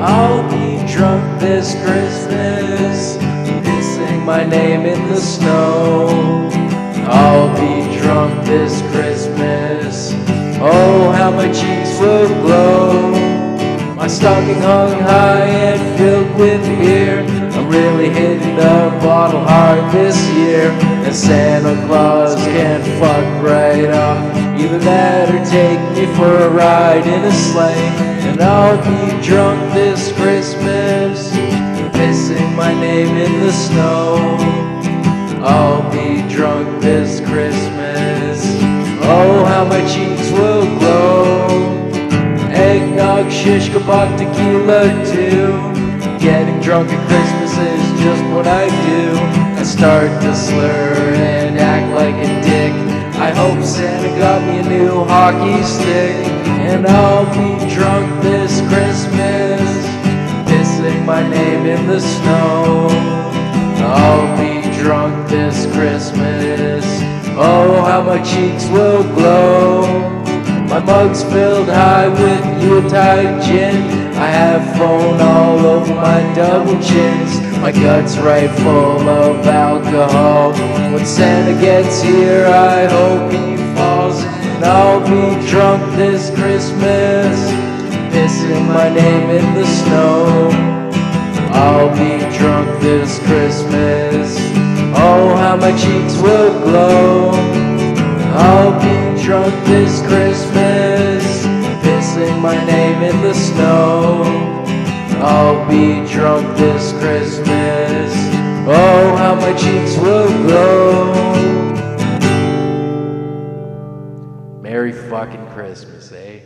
I'll be drunk this Christmas, kissing my name in the snow. I'll be drunk this Christmas. Oh, how my cheeks will glow. My stocking hung high and filled with beer. I'm really hitting the bottle hard this year. And Santa Claus can fuck right off. That or take me for a ride in a sleigh. And I'll be drunk this Christmas, pissing my name in the snow. I'll be drunk this Christmas. Oh, how my cheeks will glow. Eggnog, shish kebab, tequila too. Getting drunk at Christmas is just what I do. I start to slur and act like a dick. I hope Santa got me a new hockey stick. And I'll be drunk this Christmas, pissing my name in the snow. I'll be drunk this Christmas. Oh, how my cheeks will glow. My mug's filled high with Yuletide gin. I have foam all over my double chins. My gut's right full of alcohol. When Santa gets here, I hope he be drunk this Christmas, pissing my name in the snow. I'll be drunk this Christmas. Oh, how my cheeks will glow. I'll be drunk this Christmas, pissing my name in the snow. I'll be drunk this Christmas. Oh, how my cheeks will glow. fucking Christmas, eh?